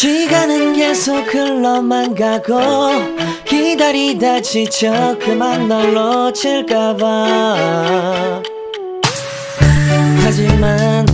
시간은 계속 흘러만 가고 기다리다 지쳐 그만 널 놓칠까봐. 하지만